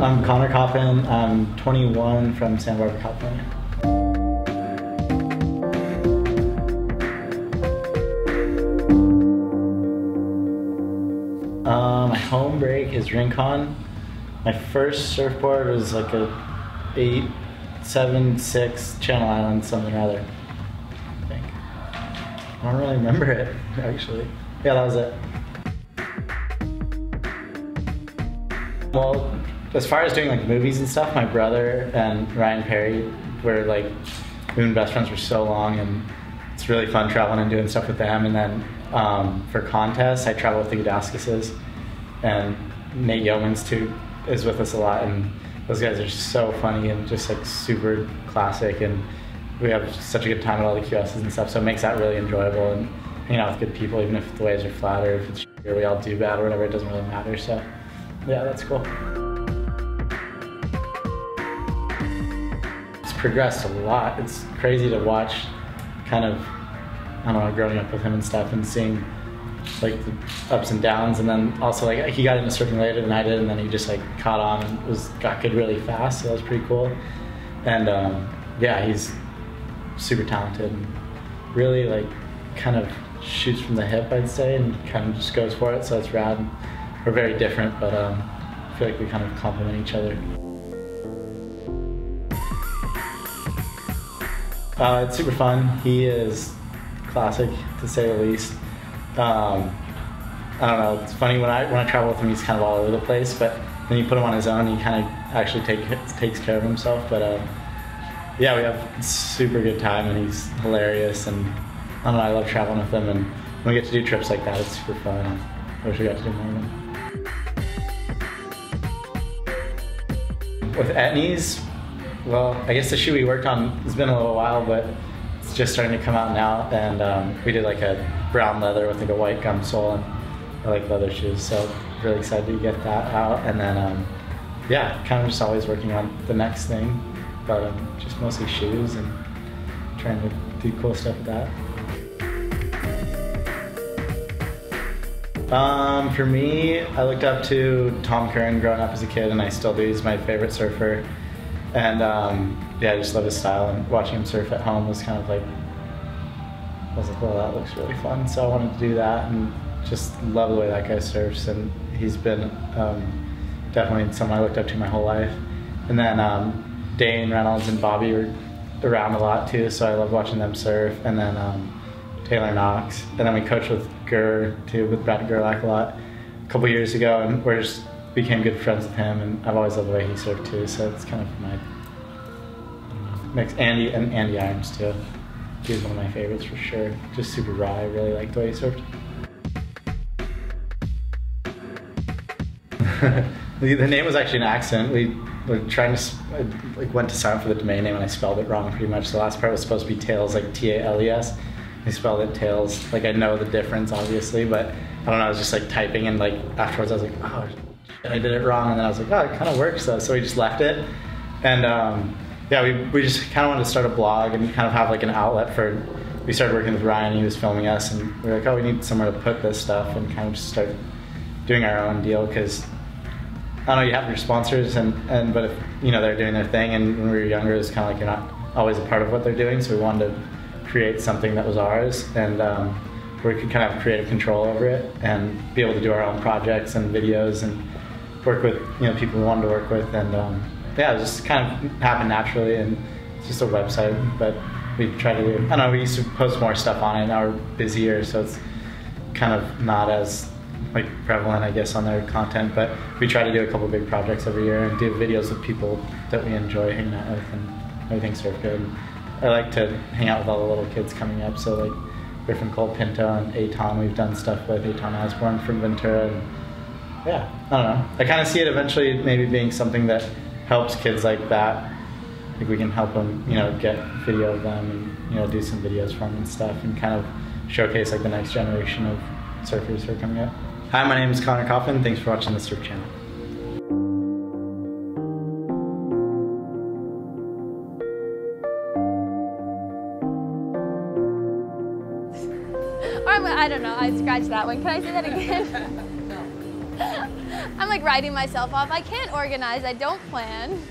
I'm Conner Coffin. I'm 21 from Santa Barbara, California. Uh, my home break is Rincon. My first surfboard was like a eight, seven, six Channel Island something or other. I think. I don't really remember it actually. Yeah, that was it. Well, as far as doing like movies and stuff, my brother and Ryan Perry were like we've been best friends for so long, and it's really fun traveling and doing stuff with them. And then um, for contests, I travel with the Gudauskas, and Nate Yeomans too is with us a lot, and those guys are so funny and just like super classic, and we have such a good time at all the QSs and stuff. So it makes that really enjoyable and hanging out with good people, even if the waves are flat or if it's we all do bad or whatever, it doesn't really matter. So yeah, that's cool. Progressed a lot. It's crazy to watch kind of, I don't know, growing up with him and stuff and seeing like the ups and downs. And then also like he got into surfing later than I did and then he just like caught on and was got good really fast. So that was pretty cool. And um, yeah he's super talented and really like kind of shoots from the hip I'd say and kind of just goes for it. So it's rad. We're very different but um, I feel like we kind of complement each other uh, it's super fun he is classic to say the least um, I don't know. It's funny when I when I travel with him, he's kind of all over the place. But then you put him on his own, he kind of actually take, takes care of himself. But uh, yeah, we have super good time, and he's hilarious. And I don't know. I love traveling with him, and when we get to do trips like that, it's super fun. I wish we got to do more of them. With Etnies, well, I guess the shoe we worked on has been a little while, but it's just starting to come out now. And um, we did like a brown leather with like a white gum sole, and I like leather shoes, so really excited to get that out. And then, um, yeah, kind of just always working on the next thing, but um, just mostly shoes and trying to do cool stuff with that. Um, for me, I looked up to Tom Curren growing up as a kid, and I still do. He's my favorite surfer, and um, yeah, I just love his style. And watching him surf at home was kind of like I was like, well, that looks really fun. So I wanted to do that and just love the way that guy surfs. And he's been um, definitely someone I looked up to my whole life. And then um, Dane Reynolds and Bobby were around a lot too, so I love watching them surf. And then um, Taylor Knox. And then we coached with Gur too, with Brad Gerlach a lot a couple years ago, and we're just became good friends with him. And I've always loved the way he surfed too, so it's kind of my mix. Andy and Andy Irons too. He was one of my favorites for sure. Just super raw. I really liked the way he surfed. the, the, name was actually an accident. We were trying to I, like went to sign for the domain name and I spelled it wrong pretty much. The last part was supposed to be Tails, like T A L E S. I spelled it Tails. Like I know the difference, obviously, but I don't know. I was just like typing and like afterwards I was like, oh, I did it wrong, and then I was like, oh, it kind of works though. So we just left it, and. Um, yeah, we, we just kind of wanted to start a blog and kind of have like an outlet for. We started working with Ryan, he was filming us, and we were like, oh, we need somewhere to put this stuff, and kind of just start doing our own deal because I don't know, you have your sponsors, and, and but if you know they're doing their thing, and when we were younger, it's kind of like you're not always a part of what they're doing, so we wanted to create something that was ours, and um, where we could kind of have creative control over it, and be able to do our own projects and videos, and work with you know people we wanted to work with, and um, yeah, it just kind of happened naturally, and it's just a website. But we try to. I don't know. We used to post more stuff on it. Now we're busier, so it's kind of not as like prevalent, I guess, on their content. But we try to do a couple big projects every year and do videos with people that we enjoy hanging out with, and everything surf good. I like to hang out with all the little kids coming up. So like Griffin Colapinto and Aton, we've done stuff with Aton Osborne from Ventura. And yeah, I don't know. I kind of see it eventually maybe being something that helps kids like that. Like we can help them, you know, get video of them and you know do some videos for them and stuff, and kind of showcase like the next generation of surfers who are coming up. Hi, my name is Conner Coffin. Thanks for watching the Surf Channel. I don't know. I scratched that one. Can I say that again? I'm like writing myself off. I can't organize. I don't plan.